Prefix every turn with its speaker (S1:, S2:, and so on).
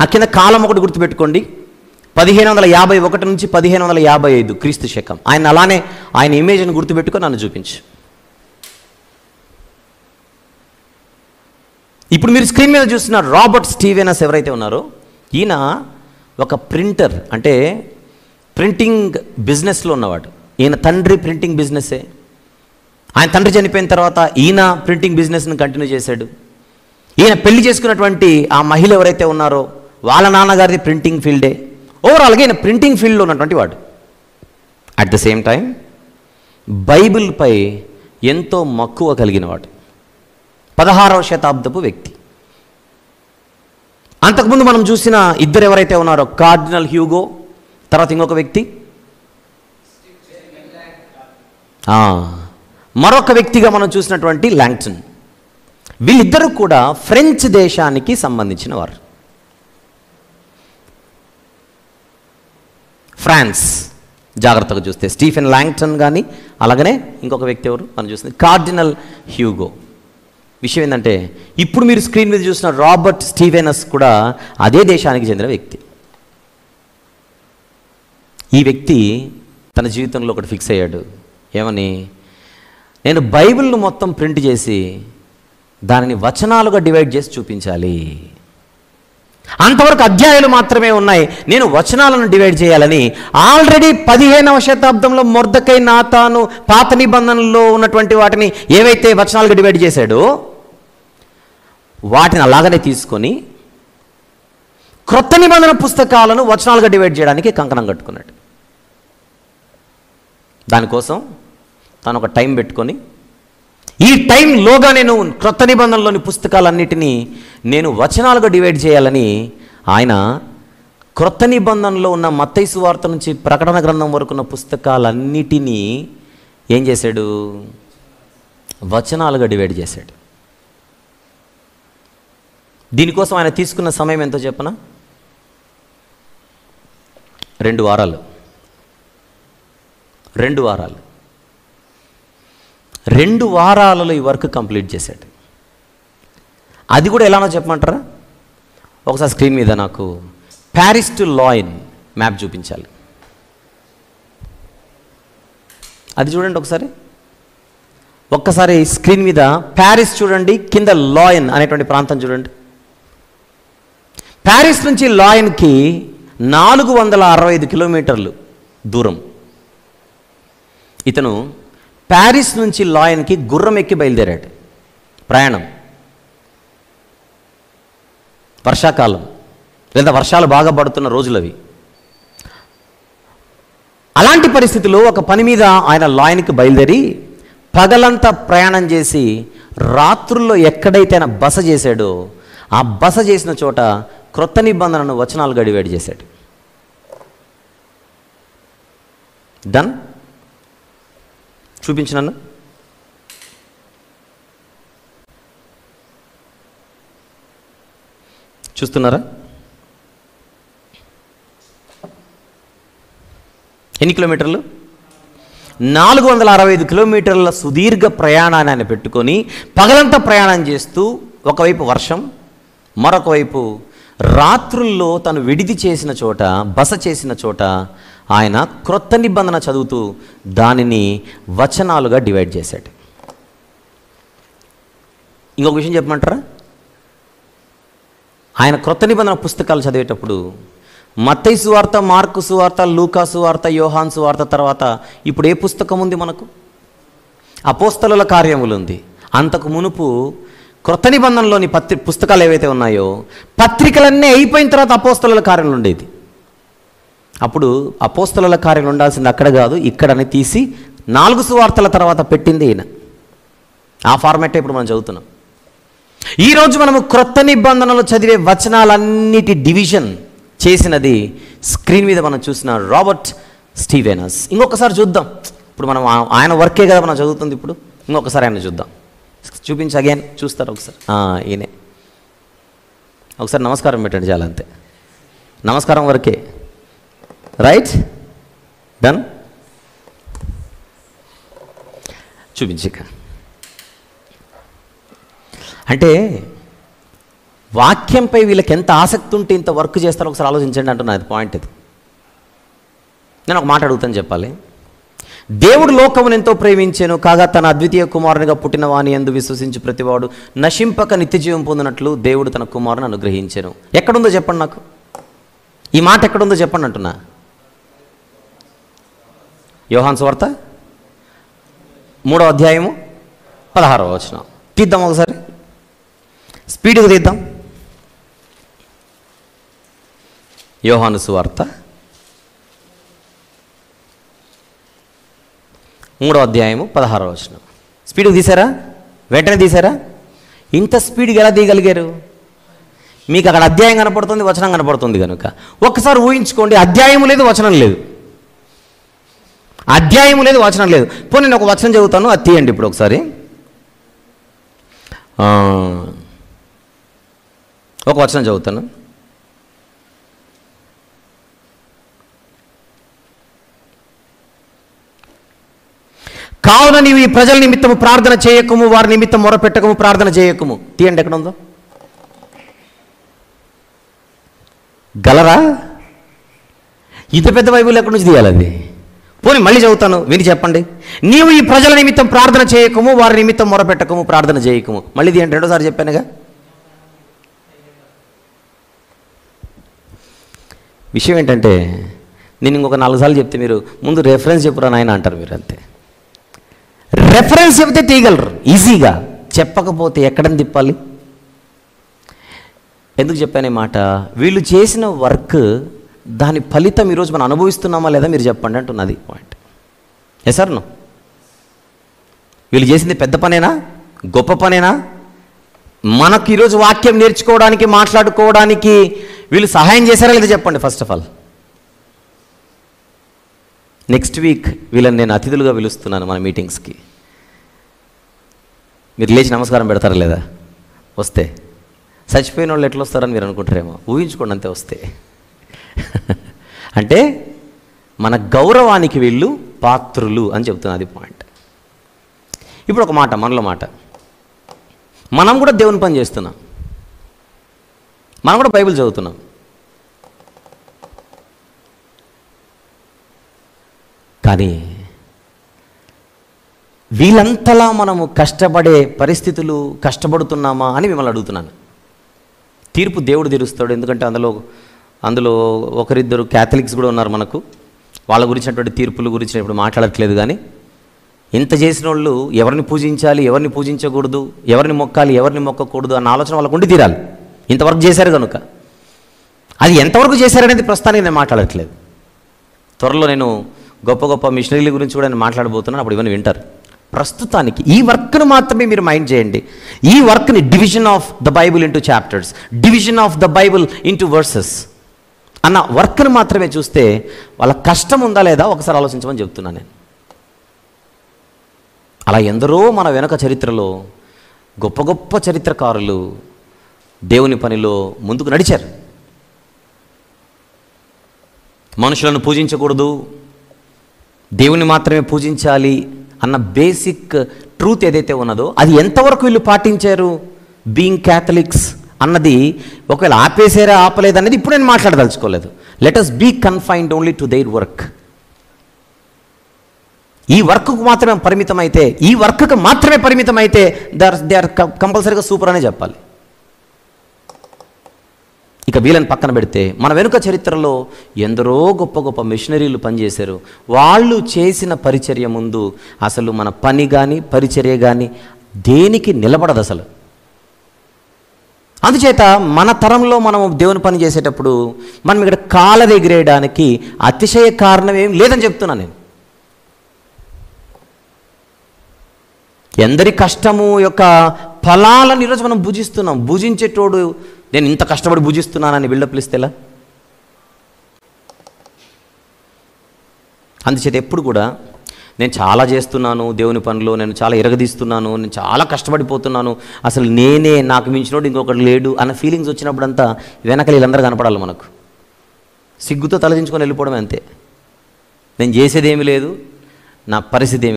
S1: ఆ కింద కాలం ఒకటి గుర్తుపెట్టుకోండి. పదిహేను వందల యాభై ఒకటి నుంచి పదిహేను వందల యాభై ఐదు క్రీస్తు శకం. ఆయన అలానే ఆయన ఇమేజ్ని గుర్తుపెట్టుకొని నన్ను చూపించు. ఇప్పుడు మీరు స్క్రీన్ మీద చూస్తున్న రాబర్ట్ స్టీవెనస్ ఎవరైతే ఉన్నారో ఈయన ఒక ప్రింటర్ అంటే ప్రింటింగ్ బిజినెస్లో ఉన్నవాడు. ఈయన తండ్రి ప్రింటింగ్ బిజినెస్సే. ఆయన తండ్రి చనిపోయిన తర్వాత ఈయన ప్రింటింగ్ బిజినెస్ని కంటిన్యూ చేశాడు. ఈయన పెళ్ళి చేసుకున్నటువంటి ఆ మహిళ ఎవరైతే ఉన్నారో వాళ్ళ నాన్నగారిది ప్రింటింగ్ ఫీల్డే ఓవరాల్గా ఈయన ప్రింటింగ్ ఫీల్డ్లో ఉన్నటువంటి వాడు. అట్ ద సేమ్ టైం బైబిల్పై ఎంతో మక్కువ కలిగిన వాడు. పదహారవ శతాబ్దపు వ్యక్తి. అంతకుముందు మనం చూసిన ఇద్దరు ఎవరైతే ఉన్నారో కార్డినల్ హ్యూగో తర్వాత ఇంకొక వ్యక్తి. మరొక వ్యక్తిగా మనం చూసినటువంటి ల్యాంగ్టన్ వీళ్ళిద్దరూ కూడా ఫ్రెంచ్ దేశానికి సంబంధించిన వారు. ఫ్రాన్స్. జాగ్రత్తగా చూస్తే. స్టీఫెన్ లాంగ్టన్ కానీ అలాగనే ఇంకొక వ్యక్తి ఎవరు? మనం చూస్తుంది. Cardinal Hugo. విషయం ఏంటంటే ఇప్పుడు మీరు స్క్రీన్ మీద చూసిన రాబర్ట్ స్టీవెనస్ కూడా అదే దేశానికి చెందిన వ్యక్తి. ఈ వ్యక్తి తన జీవితంలో ఒకటి ఫిక్స్ అయ్యాడు. ఏమని? నేను బైబిల్ను మొత్తం ప్రింట్ చేసి దానిని వచనాలుగా డివైడ్ చేసి చూపించాలి. అంతవరకు అధ్యాయాలు మాత్రమే ఉన్నాయి. నేను వచనాలను డివైడ్ చేయాలని. ఆల్రెడీ పదిహేనవ శతాబ్దంలో మొర్దకై నాతాను పాత నిబంధనల్లో ఉన్నటువంటి వాటిని ఏవైతే వచనాలుగా డివైడ్ చేశాడో వాటిని అలాగనే తీసుకొని క్రొత్త నిబంధన పుస్తకాలను వచనాలుగా డివైడ్ చేయడానికి కంకణం కట్టుకున్నాడు. దానికోసం తను ఒక టైం పెట్టుకొని ఈ టైంలోగా నేను క్రొత్త నిబంధనలోని పుస్తకాలన్నిటినీ నేను వచనాలుగా డివైడ్ చేయాలని ఆయన క్రొత్త నిబంధనలో ఉన్న మత్తైసు వార్త నుంచి ప్రకటన గ్రంథం వరకు ఉన్న పుస్తకాలన్నిటినీ ఏం చేశాడు? వచనాలుగా డివైడ్ చేశాడు. దీనికోసం ఆయన తీసుకున్న సమయం ఎంతో చెప్పనా? రెండు వారాలు. రెండు వారాలు. రెండు వారాలలో ఈ వర్క్ కంప్లీట్ చేశాడు. అది కూడా ఎలానో చెప్పమంటారా? ఒకసారి స్క్రీన్ మీద నాకు ప్యారిస్ టు లాయిన్ మ్యాప్ చూపించాలి. అది చూడండి ఒకసారి. ఒక్కసారి స్క్రీన్ మీద ప్యారిస్ చూడండి కింద లాయన్ అనేటువంటి ప్రాంతం చూడండి. ప్యారిస్ నుంచి లాయన్కి నాలుగు వందల అరవై ఐదు కిలోమీటర్లు దూరం. ఇతను ప్యారిస్ నుంచి లాయన్కి గుర్రం ఎక్కి బయలుదేరాడు. ప్రయాణం. వర్షాకాలం. లేదా వర్షాలు బాగా పడుతున్న రోజులు అవి అలాంటి పరిస్థితుల్లో ఒక పని మీద ఆయన లాయన్కి బయలుదేరి పగలంతా ప్రయాణం చేసి రాత్రుల్లో ఎక్కడైతే ఆయన బస చేశాడో ఆ బస చేసిన చోట క్రొత్త నిబంధనను వచనాలు గడివేడి చేశాడు. డన్ చూపించు నన్ను చూస్తున్నారా? ఎన్ని కిలోమీటర్లు? నాలుగు వందల అరవై ఐదు కిలోమీటర్ల సుదీర్ఘ ప్రయాణాన్ని ఆయన పెట్టుకొని పగలంతా ప్రయాణం చేస్తూ ఒకవైపు వర్షం మరొక వైపు రాత్రుల్లో తను విడిది చేసిన చోట బస చేసిన చోట ఆయన క్రొత్త నిబంధన చదువుతూ దానిని వచనాలుగా డివైడ్ చేశాడు. ఇంకొక విషయం చెప్పమంటారా? ఆయన క్రొత్త నిబంధన పుస్తకాలు చదివేటప్పుడు మత్తయి సువార్త మార్కు సువార్త లూకా సువార్త యోహాన్ సువార్త తర్వాత ఇప్పుడు ఏ పుస్తకం ఉంది మనకు? అపోస్తల కార్యములు ఉంది. అంతకు మునుపు క్రొత్త నిబంధనలోని పత్రి పుస్తకాలు ఏవైతే ఉన్నాయో పత్రికలన్నీ అయిపోయిన తర్వాత అపోస్తలుల కార్యములు ఉండేది. అప్పుడు అపోస్తలుల కార్యాలు ఉండాల్సింది అక్కడ కాదు ఇక్కడని తీసి నాలుగు సువార్తల తర్వాత పెట్టింది ఈయన. ఆ ఫార్మాట్ ఇప్పుడు మనం చదువుతున్నాం. ఈరోజు మనము క్రొత్త నిబంధనలు చదివే వచనాలన్నిటి డివిజన్ చేసినది స్క్రీన్ మీద మనం చూసిన రాబర్ట్ స్టీవెనస్ ఇంకొకసారి చూద్దాం. ఇప్పుడు మనం ఆయన వర్కే కదా మనం చదువుతుంది ఇప్పుడు. ఇంకొకసారి ఆయన చూద్దాం. చూపించి అగైన్ చూస్తారు ఒకసారి. ఈయనే. ఒకసారి నమస్కారం పెట్టండి చాలా అంతే. నమస్కారం వరకే. రైట్ డన్ చూపించక అంటే వాక్యంపై వీళ్ళకి ఎంత ఆసక్తి ఉంటే ఇంత వర్క్ చేస్తారో ఒకసారి ఆలోచించండి అంటున్నా అది పాయింట్ ఇది. నేను ఒక మాట అడుగుతాను చెప్పాలి. దేవుడు లోకమును ఎంతో ప్రేమించాను కాగా తన అద్వితీయ కుమారునిగా పుట్టిన వాని ఎందు విశ్వసించి ప్రతివాడు నశింపక నిత్యజీవం పొందినట్లు దేవుడు తన కుమారుని అనుగ్రహించాను. ఎక్కడుందో చెప్పండి నాకు? ఈ మాట ఎక్కడుందో చెప్పండి అంటున్నా. యోహాన్ సువార్త మూడో అధ్యాయము పదహారవ వచనం. తీద్దాం ఒకసారి. స్పీడ్గా తీద్దాం. యోహాను సువార్త మూడో అధ్యాయము పదహారో వచనం. స్పీడ్గా తీసారా వెంటనే తీసారా ఇంత స్పీడ్గా ఎలా తీయగలిగారు? మీకు అక్కడ అధ్యాయం కనపడుతుంది వచనం కనపడుతుంది కనుక. ఒక్కసారి ఊహించుకోండి అధ్యాయం లేదు వచనం లేదు. అధ్యాయం లేదు వచనం లేదు. పోనీ నేను ఒక వచనం చదువుతాను అది తీయండి ఇప్పుడు ఒకసారి. ఒక వచనం చదువుతాను. కావున నీవు ఈ ప్రజల నిమిత్తము ప్రార్థన చేయకము వారి నిమిత్తం మొరపెట్టకము ప్రార్థన చేయకము. తీయండి ఎక్కడ ఉందో గలరా? ఇంత పెద్ద బైబుల్ ఎక్కడి నుంచి తీయాలి అది? పోనీ మళ్ళీ చదువుతాను విని చెప్పండి. నీవు ఈ ప్రజల నిమిత్తం ప్రార్థన చేయకము వారి నిమిత్తం మొరపెట్టకము ప్రార్థన చేయకము. మళ్ళీ తీయండి రెండోసారి చెప్పానుగా. విషయం ఏంటంటే నేను ఇంకొక నాలుగు సార్లు చెప్తే మీరు ముందు రెఫరెన్స్ చెప్పురా నాయన అంటారు మీరు అంతే. రెఫరెన్స్ చెబితే తీయగలరు. ఈజీగా చెప్పకపోతే ఎక్కడని తిప్పాలి? ఎందుకు చెప్పాను మాట? వీళ్ళు చేసిన వర్క్ దాని ఫలితం ఈరోజు మనం అనుభవిస్తున్నామా లేదా మీరు చెప్పండి అంటున్నది పాయింట్ ఎసర్ను సార్ నో వీళ్ళు చేసింది పెద్ద పనేనా? గొప్ప పనేనా? మనకు ఈరోజు వాక్యం నేర్చుకోవడానికి మాట్లాడుకోవడానికి వీళ్ళు సహాయం చేశారా లేదా చెప్పండి first of all next week వీళ్ళని నేను అతిథులుగా పిలుస్తున్నాను మన మీటింగ్స్కి మీరు లేచి నమస్కారం పెడతారా లేదా? వస్తే. చచ్చిపోయిన వాళ్ళు ఎట్లా వస్తారని మీరు అనుకుంటారేమో. ఊహించుకోండి అంతే వస్తే. అంటే మన గౌరవానికి వీళ్ళు పాత్రులు అని చెప్తున్నా అది పాయింట్ ఇప్పుడు ఒక మాట మనలో మాట. మనం కూడా దేవుని పని చేస్తున్నాం. మనం కూడా బైబిల్ చదువుతున్నాం. కానీ వీళ్ళంతలా మనము కష్టపడే పరిస్థితులు కష్టపడుతున్నామా అని మిమ్మల్ని అడుగుతున్నాను. తీర్పు దేవుడు తీరుస్తాడు. ఎందుకంటే అందులో అందులో ఒకరిద్దరు క్యాథలిక్స్ కూడా ఉన్నారు మనకు. వాళ్ళ గురించినటువంటి తీర్పుల గురించి ఇప్పుడు మాట్లాడట్లేదు కానీ ఇంత చేసిన వాళ్ళు ఎవరిని పూజించాలి ఎవరిని పూజించకూడదు ఎవరిని మొక్కాలి ఎవరిని మొక్కకూడదు అన్న ఆలోచన వాళ్ళకు ఉండి తీరాలి. ఇంతవరకు చేశారు కనుక. అది ఎంతవరకు చేశారనేది ప్రస్తుతానికి నేను మాట్లాడట్లేదు. త్వరలో నేను గొప్ప గొప్ప మిషనరీల గురించి కూడా నేను మాట్లాడబోతున్నాను. అప్పుడు ఇవన్నీ వింటారు. ప్రస్తుతానికి ఈ వర్క్ను మాత్రమే మీరు మైండ్ చేయండి. ఈ వర్క్ని division of the Bible into chapters division of the Bible into verses అన్న వర్క్ను మాత్రమే చూస్తే వాళ్ళ కష్టం ఉందా లేదా ఒకసారి ఆలోచించమని చెప్తున్నాను నేను. అలా ఎందరో మన వెనక చరిత్రలో గొప్ప గొప్ప చరిత్రకారులు దేవుని పనిలో ముందుకు నడిచారు. మనుషులను పూజించకూడదు. దేవుని మాత్రమే పూజించాలి అన్న బేసిక్ ట్రూత్ ఏదైతే ఉన్నదో అది ఎంతవరకు వీళ్ళు పాటించారు? బీయింగ్ క్యాథలిక్స్ అన్నది ఒకవేళ ఆపేసారా ఆపలేదు అనేది ఇప్పుడు నేను మాట్లాడదలుచుకోలేదు. Let be confined only to their work ఈ వర్క్కు మాత్రమే పరిమితం అయితే ఈ వర్క్కి మాత్రమే పరిమితం అయితే దే ఆర్ దే ఆర్ కంపల్సరీగా సూపర్ అనే చెప్పాలి. ఇక వీళ్ళని పక్కన పెడితే మన వెనుక చరిత్రలో ఎందరో గొప్ప గొప్ప మిషనరీలు పనిచేశారు. వాళ్ళు చేసిన పరిచర్య ముందు అసలు మన పని కానీ పరిచర్య కానీ దేనికి నిలబడదు అసలు. అందుచేత మన తరంలో మనం దేవుని పని చేసేటప్పుడు మనం ఇక్కడ కాల ఎగిరేయడానికి అతిశయ కారణం ఏం లేదని చెప్తున్నాను నేను. ఎందరి కష్టము యొక్క ఫలాలను ఈరోజు మనం భుజిస్తున్నాం. భుజించేటోడు నేను ఇంత కష్టపడి భుజిస్తున్నానని బిల్డప్లు ఇస్తే ఎలా? అందుచేత ఎప్పుడు కూడా నేను చాలా చేస్తున్నాను దేవుని పనులు నేను చాలా ఎరగదీస్తున్నాను నేను చాలా కష్టపడిపోతున్నాను అసలు నేనే నాకు మించినోడు ఇంకొకటి లేడు అన్న ఫీలింగ్స్ వచ్చినప్పుడంతా వెనకలు వీళ్ళందరూ కనపడాలి మనకు. సిగ్గుతో తలదించుకొని వెళ్ళిపోవడం అంతే. నేను చేసేదేమీ లేదు నా పరిస్థితి ఏమి